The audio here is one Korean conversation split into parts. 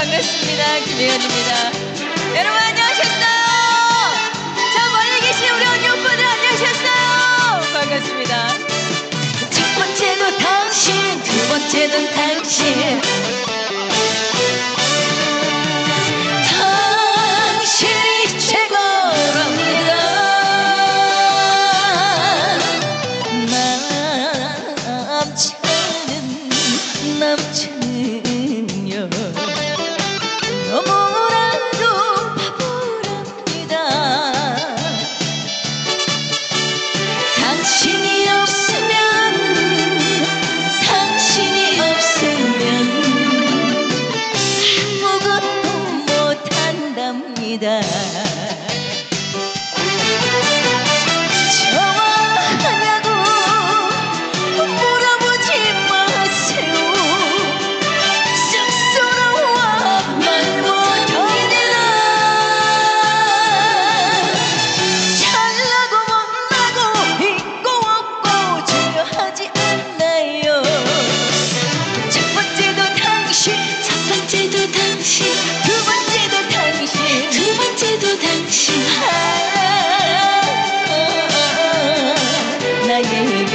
반갑습니다. 김혜연입니다. 여러분 안녕하셨어요? 저 멀리 계신 우리 언니 오빠들 안녕하셨어요? 반갑습니다. 첫 번째도 당신, 두 번째는 당신. 당신이 최고랍니다. 남자는 남자 فائده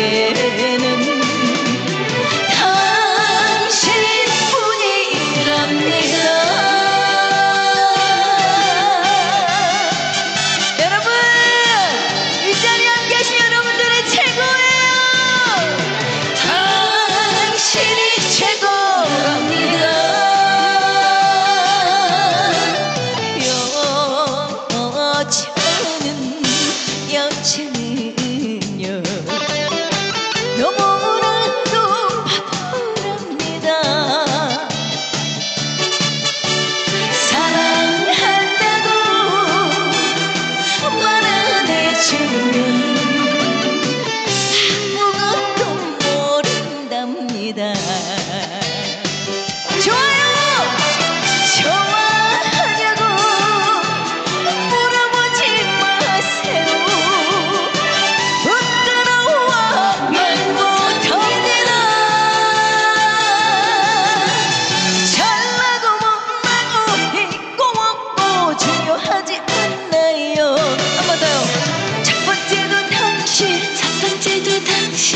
아, 나에게는 지금은 아무것도 모른답니다. 再多叹息。